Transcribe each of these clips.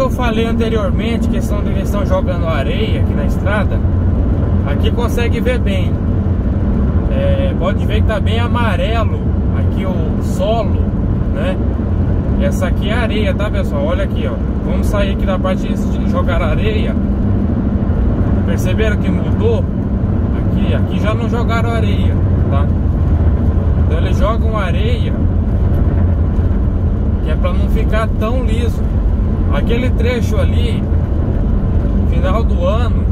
que eu falei anteriormente, questão de eles estão jogando areia aqui na estrada, aqui consegue ver bem. É, pode ver que tá bem amarelo aqui o solo, né? Essa aqui é areia, tá pessoal? Olha aqui, ó. Vamos sair aqui da parte de jogar areia. Perceberam que mudou? Aqui, aqui já não jogaram areia, tá? Então eles jogam areia que é para não ficar tão liso. Aquele trecho ali, final do ano,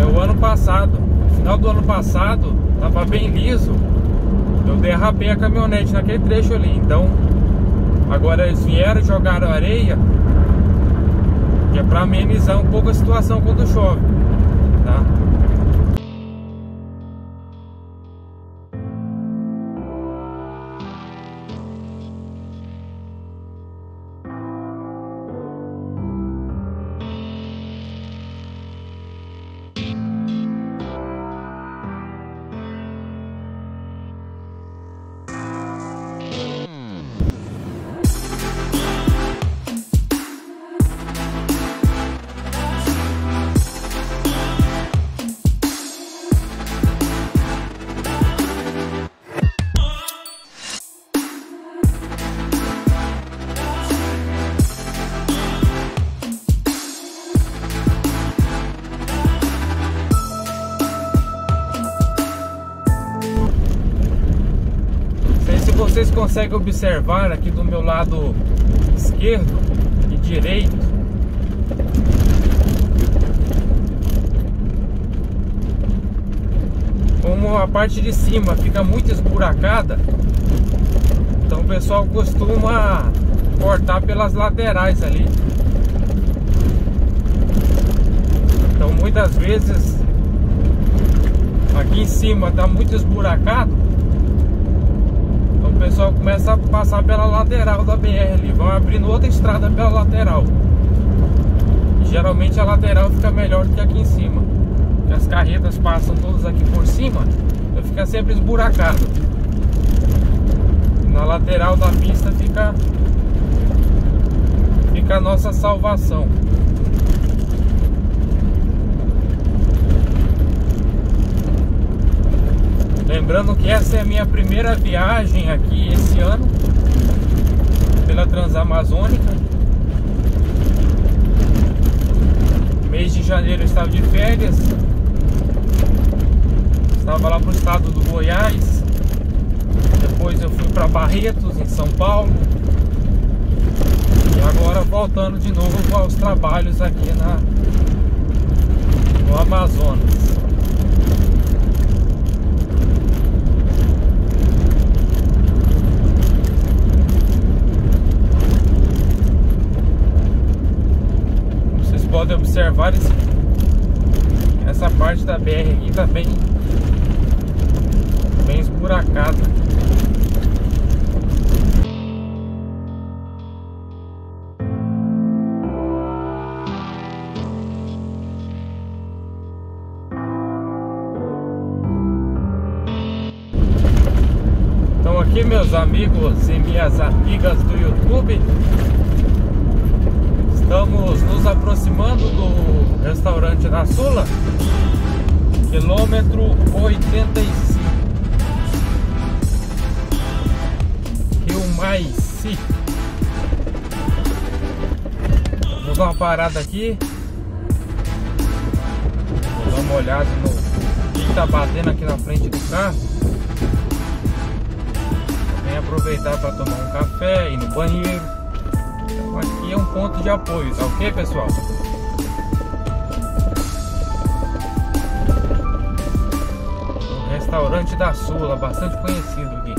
é o ano passado. Final do ano passado, tava bem liso. Eu derrapei a caminhonete naquele trecho ali. Então, agora eles vieram jogaram areia, que é para amenizar um pouco a situação quando chove, tá? Vocês conseguem observar aqui do meu lado esquerdo e direito? Como a parte de cima fica muito esburacada então o pessoal costuma cortar pelas laterais ali. Então muitas vezes aqui em cima está muito esburacado pessoal começa a passar pela lateral da BR vão abrindo outra estrada pela lateral. Geralmente a lateral fica melhor do que aqui em cima. As carretas passam todas aqui por cima, então fica sempre esburacado. Na lateral da pista fica fica a nossa salvação. Lembrando que essa é a minha primeira viagem aqui esse ano pela Transamazônica. Mês de janeiro eu estava de férias. Estava lá para o estado do Goiás. Depois eu fui para Barretos, em São Paulo. E agora voltando de novo aos trabalhos aqui na, no Amazonas. Esse, essa parte da BR aqui tá bem, bem esburacada. Então aqui meus amigos e minhas amigas do YouTube Estamos nos aproximando do restaurante da Sula, quilômetro 85. Rio Maici. Vamos dar uma parada aqui. Vou dar uma olhada no que está batendo aqui na frente do carro. Vem aproveitar para tomar um café, ir no banheiro. Então aqui é um ponto de apoio, tá ok pessoal? restaurante da Sula, bastante conhecido aqui.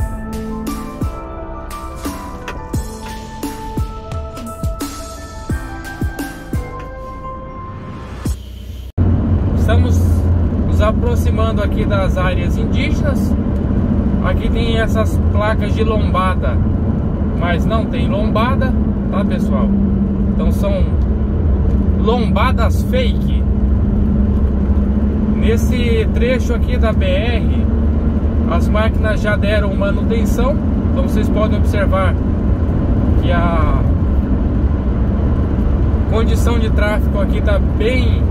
Estamos nos aproximando aqui das áreas indígenas. Aqui tem essas placas de lombada, mas não tem lombada tá pessoal? Então são lombadas fake Nesse trecho aqui da BR As máquinas já deram manutenção Então vocês podem observar Que a, condição de tráfego aqui tá bem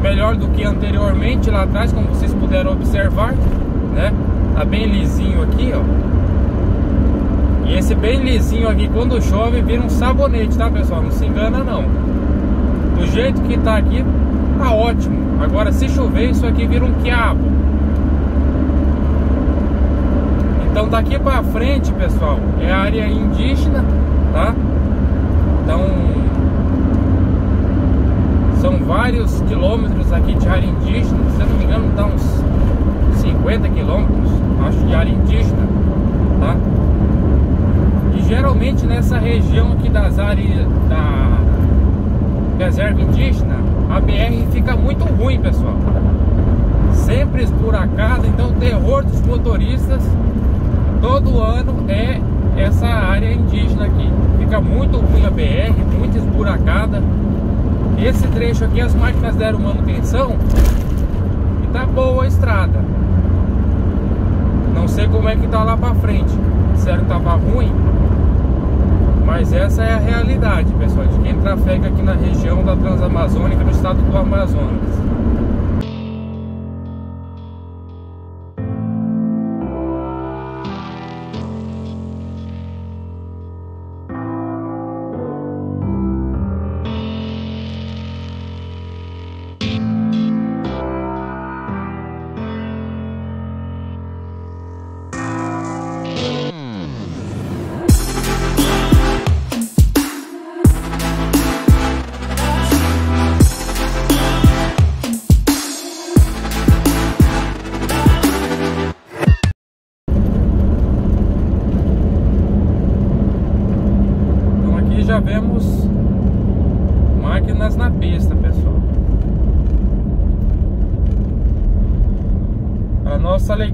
melhor do que anteriormente lá atrás, como vocês puderam observar, né? Tá bem lisinho aqui, ó. E esse bem lisinho aqui, quando chove, vira um sabonete, tá, pessoal? Não se engana, não. Do jeito que tá aqui, tá ótimo. Agora, se chover, isso aqui vira um quiabo. Então, daqui pra frente, pessoal, é área indígena, tá? Então, são vários quilômetros aqui de área indígena. Se eu não me engano, dá uns 50 quilômetros, acho, de área indígena, tá? Geralmente nessa região aqui das áreas da reserva indígena, a BR fica muito ruim, pessoal. Sempre esburacada, então o terror dos motoristas todo ano é essa área indígena aqui. Fica muito ruim a BR, muito esburacada. Esse trecho aqui as máquinas deram manutenção e tá boa a estrada. Não sei como é que tá lá pra frente. Disseram que tava ruim. Mas essa é a realidade, pessoal, de quem trafega aqui na região da Transamazônica, no estado do Amazonas.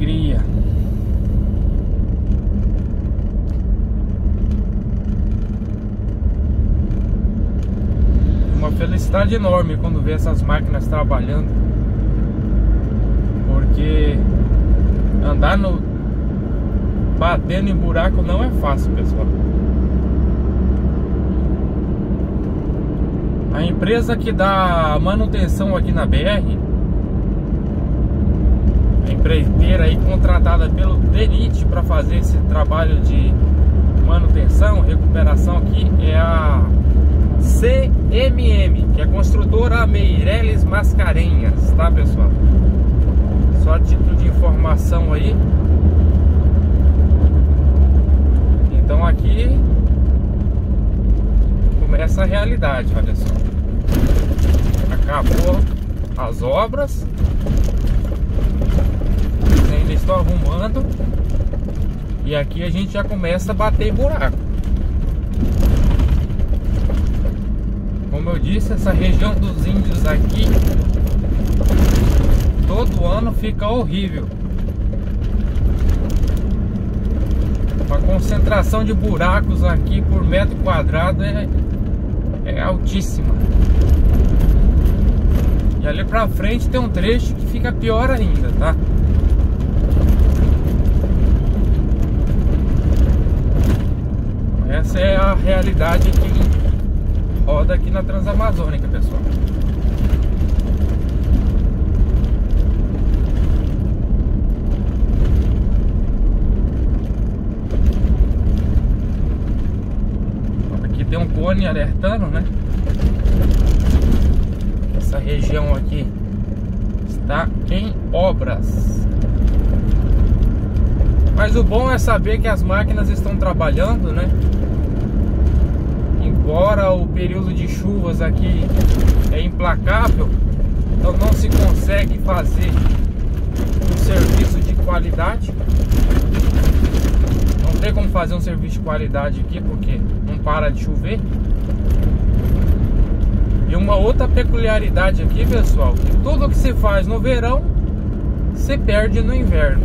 Alegria. Uma felicidade enorme quando vê essas máquinas trabalhando. Porque andar no batendo em buraco não é fácil, pessoal. A empresa que dá manutenção aqui na BR, empreiteira aí contratada pelo DENIT para fazer esse trabalho de manutenção, recuperação aqui é a CMM, que é construtora Meireles Mascarenhas, tá pessoal? Só título de informação aí. Então aqui começa a realidade, olha só acabou as obras estou arrumando. E aqui a gente já começa a bater buraco. Como eu disse essa região dos índios aqui todo ano fica horrível. A concentração de buracos aqui por metro quadrado é, é altíssima. E ali pra frente tem um trecho que fica pior ainda, tá? Essa é a realidade que roda aqui na Transamazônica, pessoal. Aqui tem um cone alertando, né? essa região aqui está em obras. Mas o bom é saber que as máquinas estão trabalhando, né? Embora o período de chuvas aqui é implacável, então não se consegue fazer um serviço de qualidade. Não tem como fazer um serviço de qualidade aqui porque não para de chover. E uma outra peculiaridade aqui, pessoal, que tudo que se faz no verão se perde no inverno.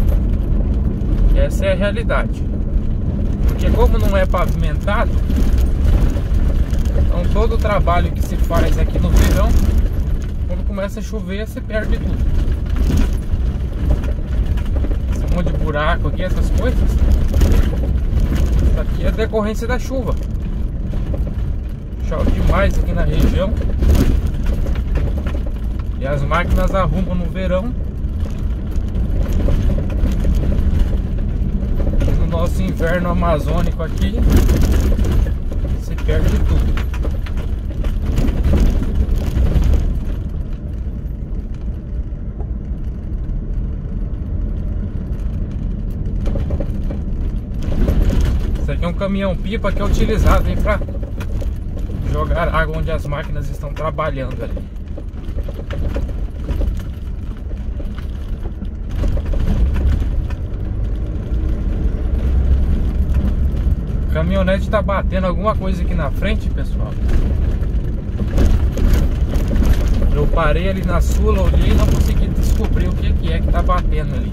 Essa é a realidade. Porque como não é pavimentado, então todo o trabalho que se faz aqui no verão, quando começa a chover, se perde tudo. Esse monte de buraco aqui, essas coisas, isso aqui é decorrência da chuva. Chove demais aqui na região. E as máquinas arrumam no verão. E no nosso inverno amazônico aqui perde tudo. Isso aqui é um caminhão pipa que é utilizado para jogar água onde as máquinas estão trabalhando ali. Caminhonete tá batendo alguma coisa aqui na frente, pessoal. Eu parei ali na sula, olhei e não consegui descobrir o que é que tá batendo ali.